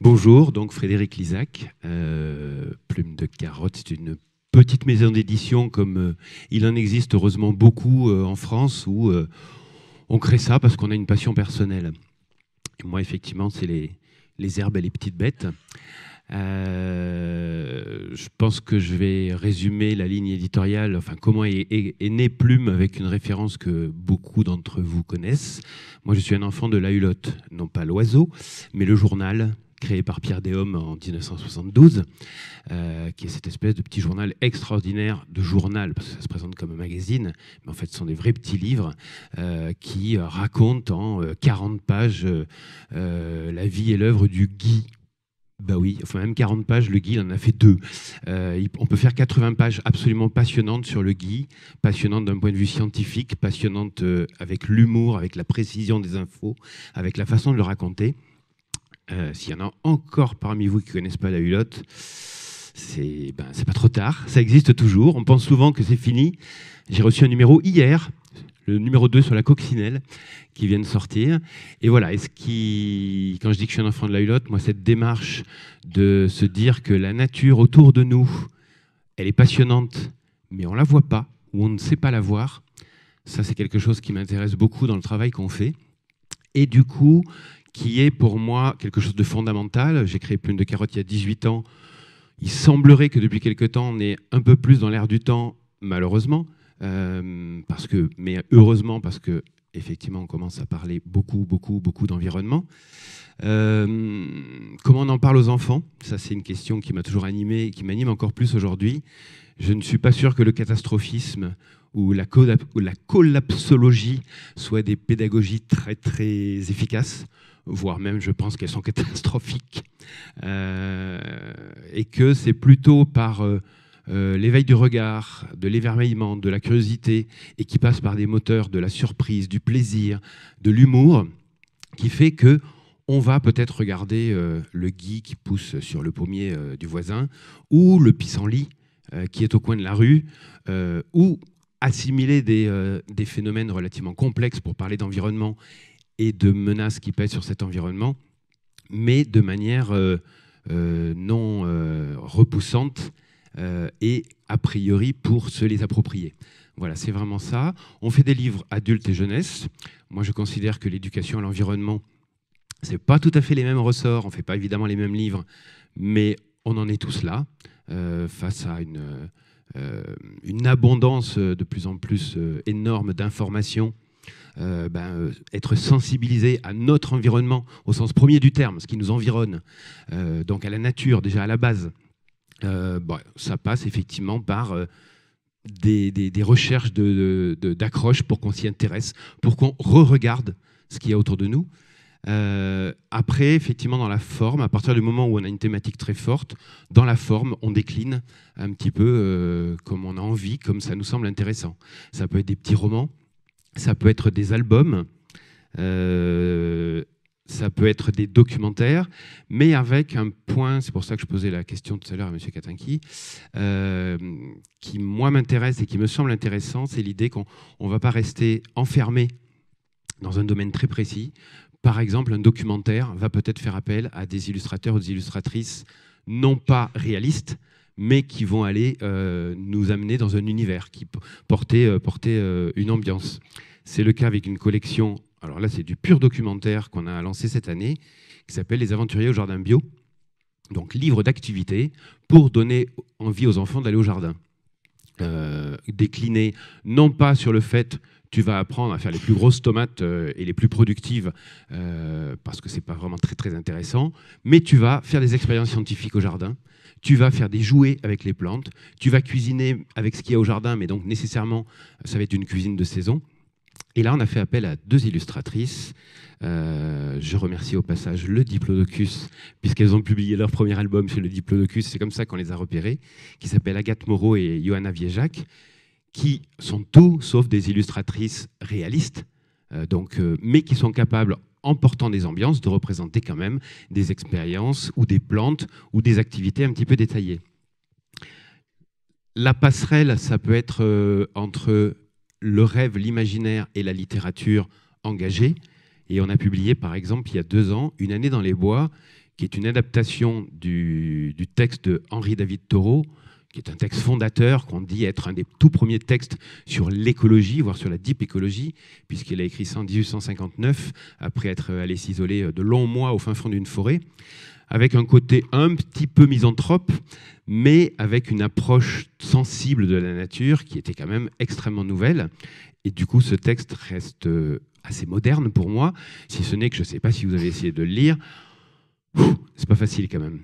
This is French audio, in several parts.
Bonjour, donc Frédéric Lisac, euh, Plume de Carotte, c'est une petite maison d'édition comme euh, il en existe heureusement beaucoup euh, en France où on crée ça parce qu'on a une passion personnelle. Moi, effectivement, c'est les, herbes et les petites bêtes. je pense que je vais résumer la ligne éditoriale, enfin comment est, est, est née Plume avec une référence que beaucoup d'entre vous connaissent. Moi, je suis un enfant de la Hulotte, non pas l'oiseau, mais le journal, créé par Pierre Déhomme en 1972, euh, qui est cette espèce de petit journal extraordinaire de journal, parce que ça se présente comme un magazine, mais en fait ce sont des vrais petits livres euh, qui racontent en 40 euh, pages la vie et l'œuvre du Guy. Bah oui, enfin même 40 pages, le Guy en a fait deux. on peut faire 80 pages absolument passionnantes sur le Guy, passionnantes d'un point de vue scientifique, passionnantes avec l'humour, avec la précision des infos, avec la façon de le raconter. Euh, s'il y en a encore parmi vous qui ne connaissent pas la hulotte, c'est ben, pas trop tard, ça existe toujours. On pense souvent que c'est fini. J'ai reçu un numéro hier, le numéro 2 sur la coccinelle, qui vient de sortir. Et voilà, et ce quand je dis que je suis un enfant de la hulotte, moi, cette démarche de se dire que la nature autour de nous, elle est passionnante, mais on ne la voit pas, ou on ne sait pas la voir, ça, c'est quelque chose qui m'intéresse beaucoup dans le travail qu'on fait. Et du coup, qui est pour moi quelque chose de fondamental. J'ai créé Plume de Carotte il y a 18 ans. Il semblerait que depuis quelque temps, on est un peu plus dans l'air du temps, malheureusement, euh, parce que, mais heureusement parce que effectivement, on commence à parler beaucoup, beaucoup, beaucoup d'environnement. Euh, comment on en parle aux enfants? Ça, c'est une question qui m'a toujours animé et qui m'anime encore plus aujourd'hui. Je ne suis pas sûr que le catastrophisme ou la, la collapsologie soient des pédagogies très, très efficaces voire même je pense qu'elles sont catastrophiques, euh, et que c'est plutôt par euh, euh, l'éveil du regard, de l'évermeillement, de la curiosité, et qui passe par des moteurs de la surprise, du plaisir, de l'humour, qui fait que on va peut-être regarder le gui qui pousse sur le pommier du voisin, ou le pissenlit qui est au coin de la rue, ou assimiler des, des, phénomènes relativement complexes pour parler d'environnement et de menaces qui pèsent sur cet environnement, mais de manière euh, euh, non euh, repoussante et a priori pour se les approprier. Voilà, c'est vraiment ça. On fait des livres adultes et jeunesse. Moi, je considère que l'éducation à l'environnement, c'est pas tout à fait les mêmes ressorts. On fait pas évidemment les mêmes livres, mais on en est tous là face à une, une abondance de plus en plus énorme d'informations euh, ben, euh, être sensibilisé à notre environnement au sens premier du terme, ce qui nous environne, euh, donc à la nature déjà à la base, ça passe effectivement par des, recherches d'accroche de, pour qu'on s'y intéresse, pour qu'on re-regarde ce qu'il y a autour de nous. après, effectivement, dans la forme, à partir du moment où on a une thématique très forte, dans la forme, on décline un petit peu comme on a envie, comme ça nous semble intéressant. Ça peut être des petits romans, ça peut être des albums, euh, ça peut être des documentaires, mais avec un point, c'est pour ça que je posais la question tout à l'heure à M. Katinki, euh, qui moi m'intéresse et qui me semble intéressant, c'est l'idée qu'on ne va pas rester enfermé dans un domaine très précis. Par exemple, un documentaire va peut-être faire appel à des illustrateurs ou des illustratrices non pas réalistes, mais qui vont aller euh, nous amener dans un univers, qui porter, porter une ambiance. C'est le cas avec une collection, alors là c'est du pur documentaire qu'on a lancé cette année, qui s'appelle Les Aventuriers au Jardin Bio. Donc livre d'activité pour donner envie aux enfants d'aller au jardin. Euh, décliné non pas sur le fait tu vas apprendre à faire les plus grosses tomates euh, et les plus productives euh, parce que c'est pas vraiment très très intéressant, mais tu vas faire des expériences scientifiques au jardin, tu vas faire des jouets avec les plantes, tu vas cuisiner avec ce qu'il y a au jardin, mais donc nécessairement ça va être une cuisine de saison. Et là, on a fait appel à deux illustratrices. Euh, je remercie au passage le Diplodocus, puisqu'elles ont publié leur premier album chez le Diplodocus. C'est comme ça qu'on les a repérées, qui s'appellent Agathe Moreau et Johanna Viejac, qui sont tout sauf des illustratrices réalistes, euh, donc, euh, mais qui sont capables, en portant des ambiances, de représenter quand même des expériences ou des plantes ou des activités un petit peu détaillées. La passerelle, ça peut être entre le rêve, l'imaginaire et la littérature engagée. Et on a publié, par exemple, il y a deux ans, Une année dans les bois, qui est une adaptation du, texte de Henri David Thoreau, qui est un texte fondateur, qu'on dit être un des tout premiers textes sur l'écologie, voire sur la deep écologie, puisqu'il a écrit ça en 1859, après être allé s'isoler de longs mois au fin fond d'une forêt, avec un côté un petit peu misanthrope, mais avec une approche sensible de la nature qui était quand même extrêmement nouvelle. Et du coup, ce texte reste euh, assez moderne pour moi, si ce n'est que je ne sais pas si vous avez essayé de le lire. C'est pas facile quand même.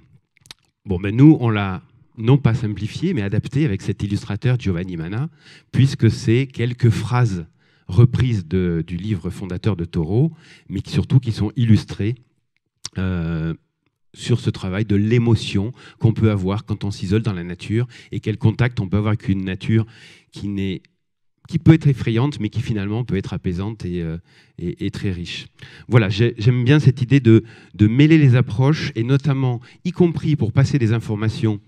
Bon, ben nous, on l'a non pas simplifié, mais adapté avec cet illustrateur Giovanni Mana, puisque c'est quelques phrases reprises du livre fondateur de Taureau, mais surtout qui sont illustrées euh, sur ce travail de l'émotion qu'on peut avoir quand on s'isole dans la nature et quel contact on peut avoir avec une nature qui peut être effrayante, mais qui finalement peut être apaisante et, euh, très riche. Voilà, j'aime bien cette idée de, mêler les approches, et notamment, y compris pour passer des informations,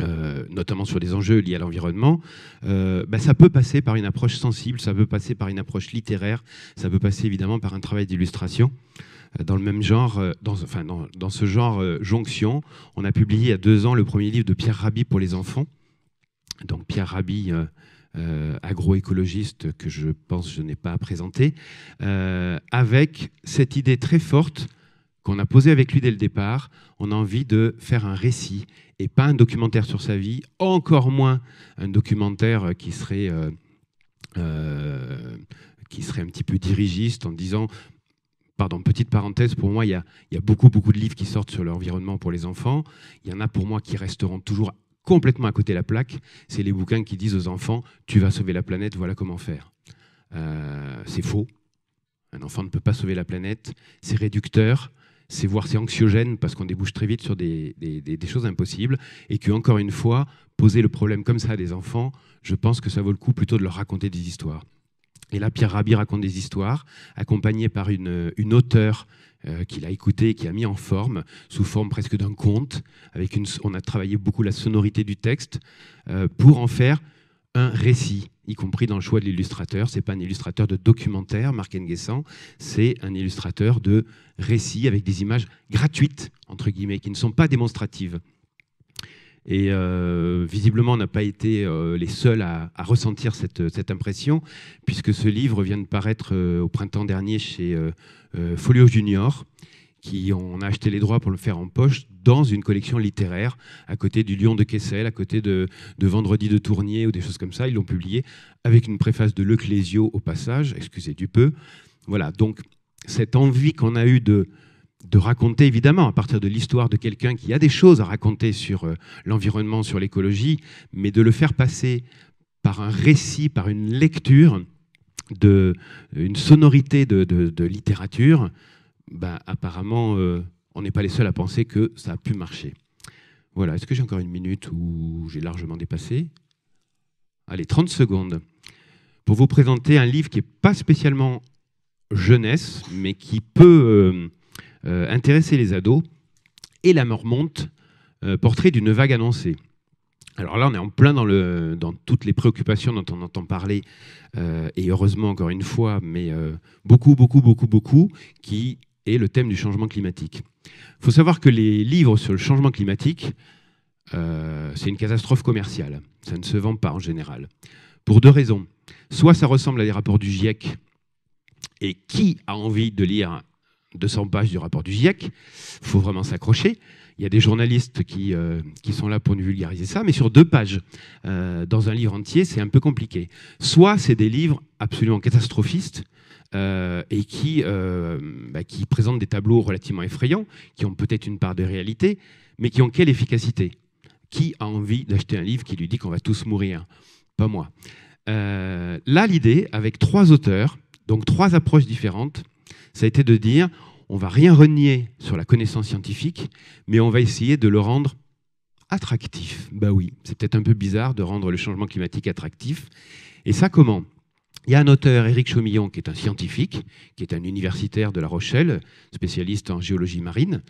euh, notamment sur des enjeux liés à l'environnement, euh, bah, ça peut passer par une approche sensible, ça peut passer par une approche littéraire, ça peut passer évidemment par un travail d'illustration. Dans le même genre, dans, ce genre jonction, on a publié il y a deux ans le premier livre de Pierre Rabhi pour les enfants. Donc Pierre Rabhi, euh, agroécologiste que je pense je n'ai pas euh, avec cette idée très forte qu'on a posée avec lui dès le départ. On a envie de faire un récit et pas un documentaire sur sa vie, encore moins un documentaire qui serait, euh, qui serait un petit peu dirigiste en disant Pardon, petite parenthèse, pour moi, il y, a, y, a, beaucoup, beaucoup de livres qui sortent sur l'environnement pour les enfants. Il y en a pour moi qui resteront toujours complètement à côté de la plaque, c'est les bouquins qui disent aux enfants Tu vas sauver la planète, voilà comment faire. Euh, c'est faux. Un enfant ne peut pas sauver la planète. C'est réducteur. C'est voire c'est anxiogène parce qu'on débouche très vite sur des, choses impossibles. Et que, encore une fois, poser le problème comme ça à des enfants, je pense que ça vaut le coup plutôt de leur raconter des histoires. Et là, Pierre Rabhi raconte des histoires, accompagné par une, une auteure euh, qu'il a écouté, qui a mis en forme, sous forme presque d'un conte. Avec une, on a travaillé beaucoup la sonorité du texte euh, pour en faire un récit, y compris dans le choix de l'illustrateur. C'est pas un illustrateur de documentaire, Marc Nguessan, c'est un illustrateur de récit avec des images gratuites, entre guillemets, qui ne sont pas démonstratives. Et euh, visiblement, on n'a pas été les seuls à, ressentir cette, impression, puisque ce livre vient de paraître au printemps dernier chez euh, Folio Junior, qui on a acheté les droits pour le faire en poche dans une collection littéraire, à côté du Lion de Kessel, à côté de, Vendredi de Tournier ou des choses comme ça. Ils l'ont publié avec une préface de Leclésio au passage, excusez du peu. Voilà, donc cette envie qu'on a eue de, de raconter, évidemment, à partir de l'histoire de quelqu'un qui a des choses à raconter sur euh, l'environnement, sur l'écologie, mais de le faire passer par un récit, par une lecture, de, une sonorité de, littérature, bah, apparemment, euh, on n'est pas les seuls à penser que ça a pu marcher. Voilà, est-ce que j'ai encore une minute ou j'ai largement dépassé? Allez, 30 secondes pour vous présenter un livre qui n'est pas spécialement jeunesse, mais qui peut euh, euh, intéresser les ados. Et la mort monte, portrait d'une vague annoncée. Alors là, on est en plein dans, le, dans toutes les préoccupations dont on entend parler, et heureusement encore une fois, mais beaucoup, beaucoup, beaucoup, beaucoup, qui est le thème du changement climatique. Il faut savoir que les livres sur le changement climatique, euh, c'est une catastrophe commerciale. Ça ne se vend pas en général. Pour deux raisons. Soit ça ressemble à des rapports du GIEC, et qui a envie de lire 200 pages du rapport du GIEC? Il faut vraiment s'accrocher. Il y a des journalistes qui, euh, qui sont là pour nous vulgariser ça, mais sur deux pages, euh, dans un livre entier, c'est un peu compliqué. Soit c'est des livres absolument catastrophistes, euh, et qui, bah, qui présentent des tableaux relativement effrayants, qui ont peut-être une part de réalité, mais qui ont quelle efficacité? Qui a envie d'acheter un livre qui lui dit qu'on va tous mourir? Pas moi. là, l'idée, avec trois auteurs, donc trois approches différentes, ça a été de dire on va rien renier sur la connaissance scientifique, mais on va essayer de le rendre attractif. Bah oui, c'est peut-être un peu bizarre de rendre le changement climatique attractif. Et ça, comment? Il y a un auteur, Éric Chaumillon, qui est un scientifique, qui est un universitaire de La Rochelle, spécialiste en géologie marine,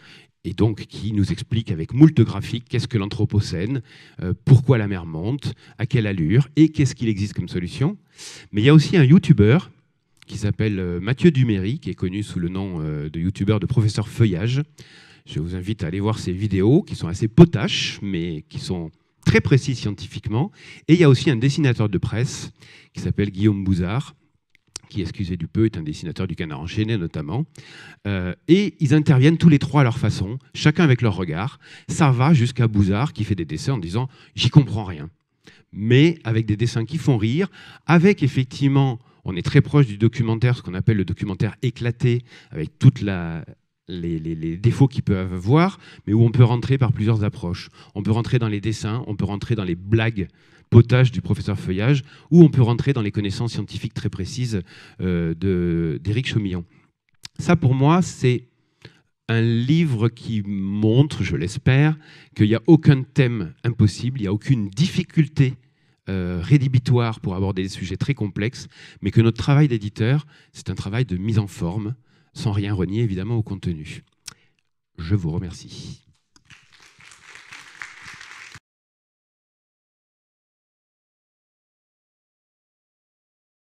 et donc qui nous explique avec moult graphiques qu'est-ce que l'Anthropocène, euh, pourquoi la mer monte, à quelle allure, et qu'est-ce qu'il existe comme solution. Mais il y a aussi un YouTuber qui s'appelle euh, Mathieu Duméry, qui est connu sous le nom euh, de youtubeur de professeur Feuillage, Je vous invite à aller voir ces vidéos qui sont assez potaches, mais qui sont très précis scientifiquement. Et il y a aussi un dessinateur de presse qui s'appelle Guillaume Bouzard, qui, excusez du peu, est un dessinateur du canard enchaîné notamment. Euh, et ils interviennent tous les trois à leur façon, chacun avec leur regard. Ça va jusqu'à Bouzard qui fait des dessins en disant J'y comprends rien. Mais avec des dessins qui font rire, avec effectivement, on est très proche du documentaire, ce qu'on appelle le documentaire éclaté, avec toute la, les, défauts qu'ils peuvent avoir, mais où on peut rentrer par plusieurs approches. On peut rentrer dans les dessins, on peut rentrer dans les blagues potages du professeur Feuillage, ou on peut rentrer dans les connaissances scientifiques très précises euh, d'Éric Chaumillon. Ça, pour moi, c'est un livre qui montre, je l'espère, qu'il n'y a aucun thème impossible, il n'y a aucune difficulté euh, rédhibitoire pour aborder des sujets très complexes, mais que notre travail d'éditeur, c'est un travail de mise en forme, sans rien renier évidemment au contenu. Je vous remercie.